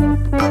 Oh.